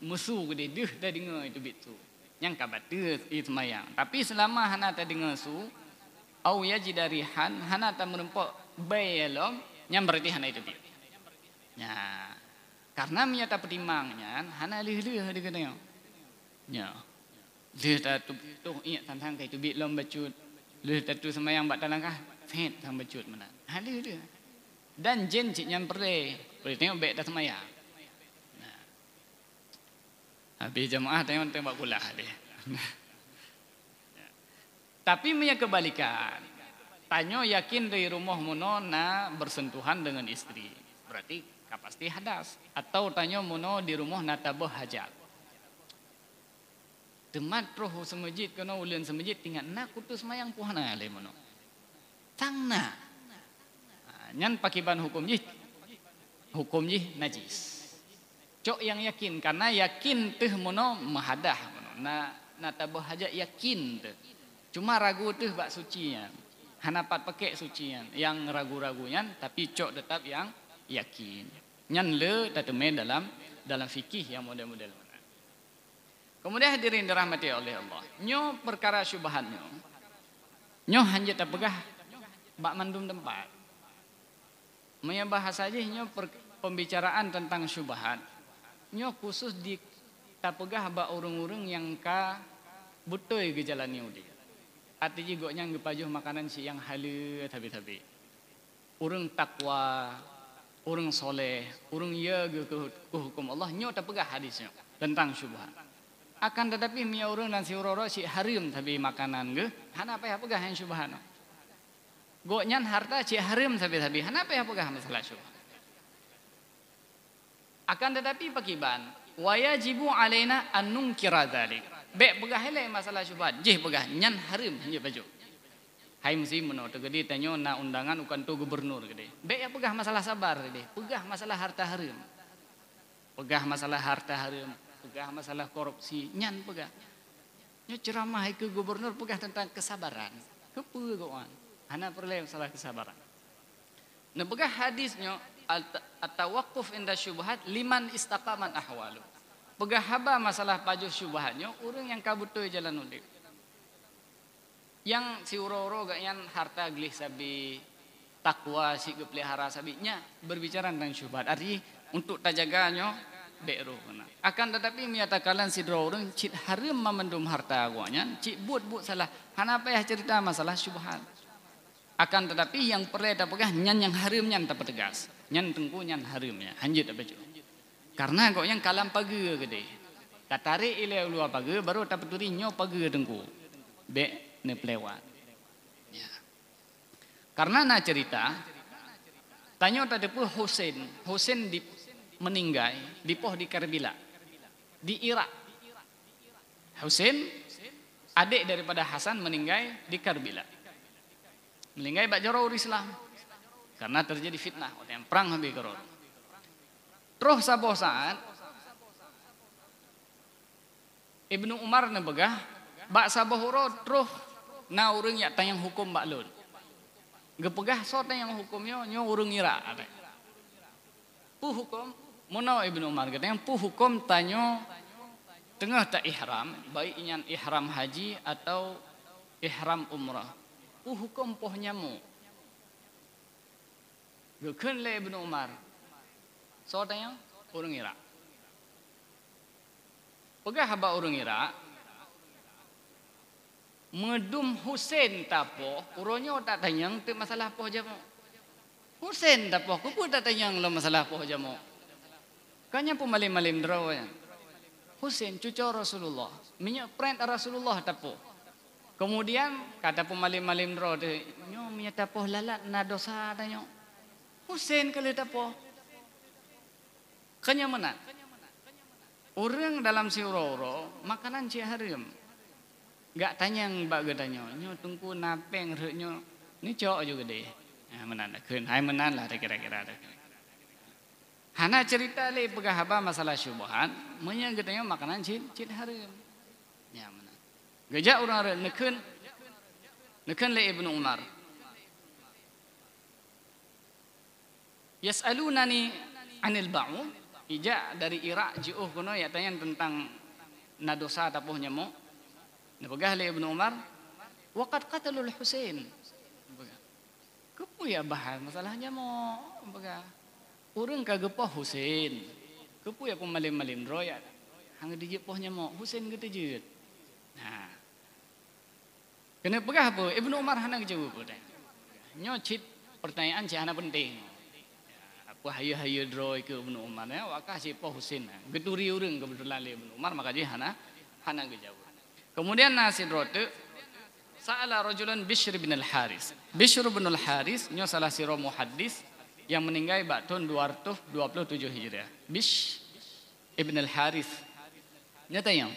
Musuh gede deh tadi nge itu bitu. Yang kabat itu semayang. Tapi selama hana tadi ngesu, au yajidarihan hana ta merempok bayelom nyam berarti hana itu bit. Ya. Karena menyata pertimbangannya hana lih-lih di kena. Ya. Lih ta tu tu ingat tentang kai tu bit lom bacut. Lih ta tu semayang bat dalam kah? Fet tang bacut mana. Ha lih-lih. Dan jin cik nyam perle. Boleh tengok baik dah semayang. Habis jemaah tengok tengok pula dia. Tapi punya kebalikan. Tanyo yakin dari rumah muno na bersentuhan dengan istri. Berarti pasti hadas. Atau tanyo muno di rumah na tabuh hajat. Temat roh semajid kena ulian semajid tinggal nak kutus mayang puhana le muno. Tang na. Nyan pakiban hukum jih. Hukum jih najis. Cok yang yakin karena yakin tuh muno mahadah muno. Na na tabuh hajat yakin tuh. Cuma ragu tu bak sucinya. Hanapat pakai sucinya. Yang ragu-ragunya tapi cok tetap yang yakin. Nyan le tatume dalam dalam fikih yang model-model. Kemudian hadirin dirahmati oleh Allah. Nyo perkara syubhat nyo. Hanya tak pegah bak mandum tempat. Maya bahasa aja nyo pembicaraan tentang syubhat. Nyo khusus di tak pegah bak urung-urung yang ka betul gejala ni dia. Arti jigoknya ngepajuh makanan si yang halu tabi-tabi. Urang takwa, urang soleh, urang ya ke, ke, hukum Allah nyo tak pegah hadisnya tentang syubhat. Akan tetapi mia urang dan si uroro si harim tabi makanan ge, hana apa ya pegah yang syubhat. Goknya harta si harim tabi-tabi, hana apa ya pegah masalah syubhat. Akan tetapi pakiban, wajibu alaina an nunkira dzalik. Bek pegah hele masalah syubhat. Jih pegah nyan harim hanya baju. Hai mesti meno tu gede tanyo na undangan ukan tu gubernur gede. Bek ya pegah masalah sabar gede. Pegah masalah harta harim. Pegah masalah harta harim, pegah masalah korupsi, nyan pegah. Nyo ceramah ke gubernur pegah tentang kesabaran. Kepe goan. Hana perlu masalah kesabaran. Nah pegah hadisnya at-tawaqquf inda syubhat liman istaqaman ahwalu. Pegah haba masalah pajuh syubhatnya orang yang kabutu jalan ulik. Yang si uro-uro gak yang harta gelih sabi takwa si pelihara sabinya berbicara tentang syubhat. Arti untuk tajaganya beru Akan tetapi menyatakan si orang cik harim memendum harta aguanya, cik buat-buat salah. Kenapa ya cerita masalah syubhat? Akan tetapi yang perlu tak pegah nyan yang harimnya tak tegas. Nyan tengku nyan harimnya. Hanjut apa cuy? Karena kau yang kalam pagi gede. Katari ile luar pagi baru dapat turi nyo pagi dengku. Be ne pelewat. Ya. Karena na cerita tanya tadi pun Husain, Husain di meninggal di poh di Karbila di Irak. Husain adik daripada Hasan meninggal di Karbila. Meninggal bak joror Islam. Karena terjadi fitnah, yang perang habis korot. Terus sabo saat Ibnu Umar ne begah bak sabo huro terus na urang ya tayang hukum bak lun. Gepegah so tayang hukumnya nyo urang ira. Pu hukum mono Ibnu Umar kata yang pu hukum tanyo tengah tak ihram baik inyan ihram haji atau ihram umrah. Pu hukum poh nyamu. Gekun le Ibnu Umar So tanya orang Irak. Pegah haba orang Irak. Medum Husain tapo, uronyo tak tanya tu masalah apa jamu. Husain tapo, ku pun tak tanya lo masalah apa jamu. Kanya pun malim-malim drawanya. Husain cucu Rasulullah, minyak print Rasulullah tapo. Kemudian kata pun malim-malim draw tu, nyo minyak tapo lalat na dosa tanya. Husain kalau tapo, kenyamanan. Orang dalam si uro makanan si harim. Gak tanya yang bak tanya, nyo tungku napeng nyo Ni cok juga deh. Ha, menan lah. Kun, hai menan lah kira-kira. Hana cerita le pegah masalah syubhat. Menya katanya makanan cin cin haram. Menan. Gejak orang-orang nekun nekun le Ibnu Umar. Yas'alunani anil ba'u. Ija dari Irak jiuh kuno ya tanya tentang nadosa tapuh nyamuk. Napagah le Ibnu Umar. Waqad qatalul Husain. Kepu ya bahan masalahnya mau baga. Urang kagepah Husain. Kepu ya pemalim-malim royat. Hang di jepohnya mau Husain gitu jut. Nah. Kena pegah apa? Ibnu Umar hana jawab dah. Nyocit pertanyaan cahana penting. Apa hayu-hayu droy ke Ibnu Umar ya? Wakah si Pak Husain. Geduri urang kebetulan le Ibnu Umar maka dia hana hana jawab. Kemudian nasi rote Sa'ala rajulan Bishr bin al-Haris. Bishr bin al-Haris nyo salah siro muhaddis yang meninggal tahun 227 Hijriah. Bishr ibn al-Haris. Nya tanya,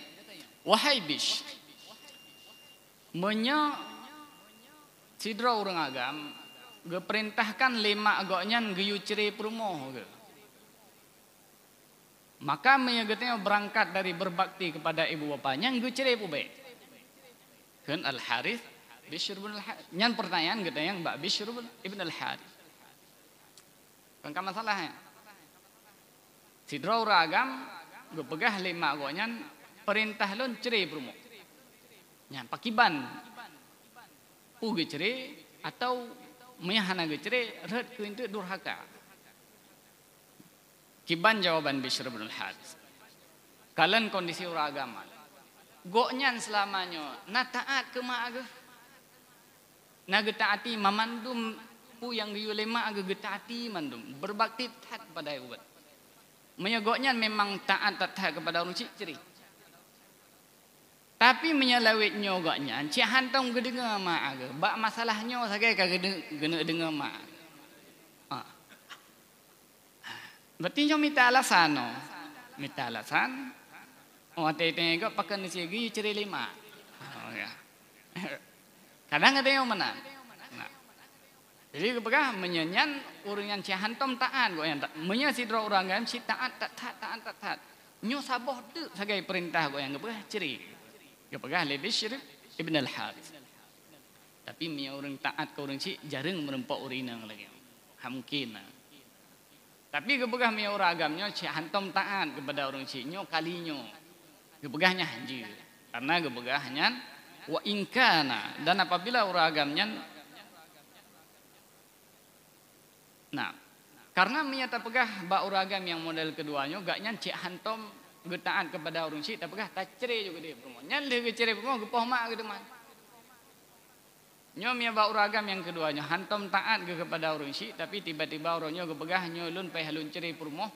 "Wahai Bishr, menya sidra orang agam ge perintahkan lima agaknya geyu ciri perumoh ge. Maka menyegetnya berangkat dari berbakti kepada ibu bapanya geyu ciri pubek kan Al Harith Bishr bin Al Harith. Nyan pertanyaan kita yang Mbak Bishr bin Al Harith. Kan ka masalahnya. Sidra ragam go pegah lima nyan perintah lon cerai promo. Nyan pakiban. Uge cerai atau meyahana ge cerai red ku intu durhaka. Kiban jawaban Bishr bin Al Harith. Kalian kondisi agama goknyan selamanya na taat ke mak aga na getaati mamandum pu yang lema aga getaati mandum berbakti taat pada ubat menya goknyan memang taat taat kepada orang cik ceri tapi menyalawit nyo goknyan cik hantam gedenga mak aga bak masalahnya sagai ka gena dengar mak ha. Berarti nyo minta alasan no. Minta alasan Oh, tete ko pakan ni sigi ceri lima. Oh ya. Kadang ada yang mana? Nah. Jadi kepegah menyanyan urang yang cihantom taat go yang sidra orang kan si taat tak taat taat tak taat. Nyo saboh tu sebagai perintah go yang kepegah ceri. Kepegah lebih syirif Ibn al-Harith. Tapi menya orang taat ke orang cik jarang merempak urinang lagi. Ha mungkin lah. Tapi kepegah menya orang agamnya cik hantom taat kepada orang cik nyo kalinya gebegahnya haji karena gebegahnya wa inkana dan apabila uragamnya nah karena menyata pegah ba uragam yang model keduanya gaknya cik getaan kepada orang tak pegah tak cerai juga dia promo nyan le cerai promo gepoh mak gitu man nyom ya uragam yang keduanya. Hantom taat ke kepada orang cik tapi tiba-tiba orangnya gebegah nyolun pai halun cerai promo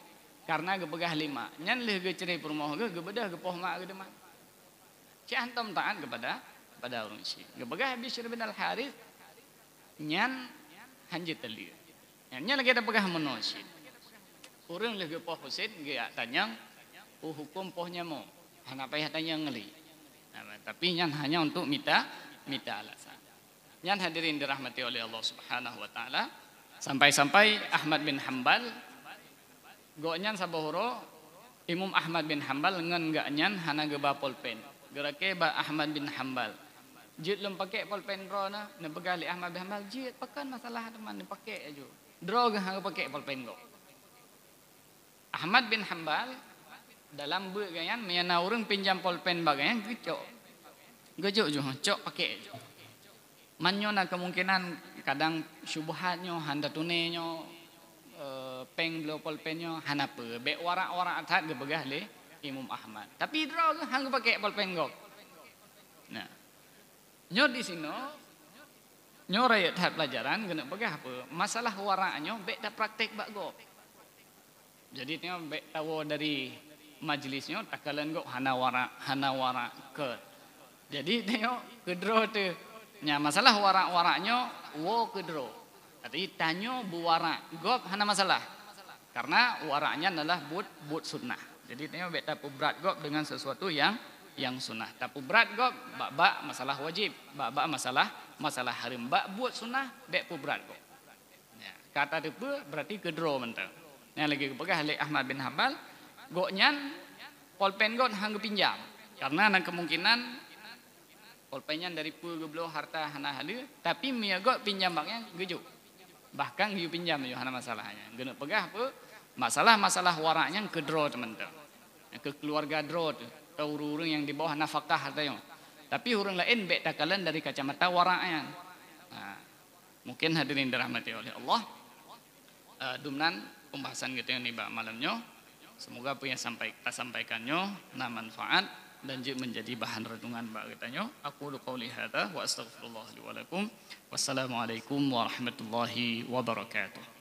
karena gepegah lima. Nyan leh ge cerai permoh ge gebedah gepoh mak ge demak ci antum taat kepada kepada orang si gepegah Bishr bin Al Harith nyan hanjit teli nyan lagi ada pegah menosi urang leh gepoh Husain ge tanyang hukum pohnya mo hana payah tanya ngeli nah, tapi nyan hanya untuk minta minta alasan nyan hadirin dirahmati oleh Allah Subhanahu wa taala sampai-sampai Ahmad bin Hambal Goknyan sabohoro Imam Ahmad bin Hambal ngan gak nyan hana geba polpen. Gerake ba Ahmad bin Hambal. Jit lem pakai polpen ro na, ne begali Ahmad bin Hambal jit pakan masalah teman ne pakai aja. Dro ga hang pakai polpen go. Ahmad bin Hambal dalam bu gayan meyana urang pinjam polpen bagayan gecok. Gecok jo, cok pakai aja. Manyo na kemungkinan kadang syubhatnya handa tunenyo peng beliau polpennya hanapa be warak-warak atat ge begah le Imam Ahmad. Tapi draw ge hang pakai polpen gok? Nah. Nyo di sini nyo raya tat pelajaran kena begah apa? Masalah waraknya be dak praktek bak gok. Jadi tengok be tahu dari majlisnya takalan gok hana warak hana warak ke jadi tengok kedro tu nya masalah warak-waraknya wo kedro Tapi tanyo buwara gop hana masalah. Karena waranya adalah but but sunnah. Jadi tengok beta berat gop dengan sesuatu yang yang sunnah. Tapi berat kok bak-bak masalah wajib, bak-bak masalah masalah haram. Bak buat sunnah dek pu berat kok. Ya, kata tu berarti kedro mentang. Yang lagi kepegah Halik Ahmad bin Hambal, goknyan polpen got hang pinjam. Karena ada kemungkinan polpenyan dari pu geblo harta hana halu, tapi mia got pinjam baknya gejuk. Bahkan you pinjam you hana masalahnya. Gena pegah apa? Masalah-masalah waraknya kedro teman-teman ke keluarga drod ke urung yang di bawah nafkah hartanya tapi urung lain bek takalan dari kacamata waraknya nah, mungkin hadirin dirahmati oleh Allah uh, dumnan pembahasan kita ini malamnya semoga apa yang sampai sampaikannya nah manfaat dan juga menjadi bahan renungan bagi kita aku qauli hadza wa astaghfirullah li wa lakum wassalamualaikum warahmatullahi wabarakatuh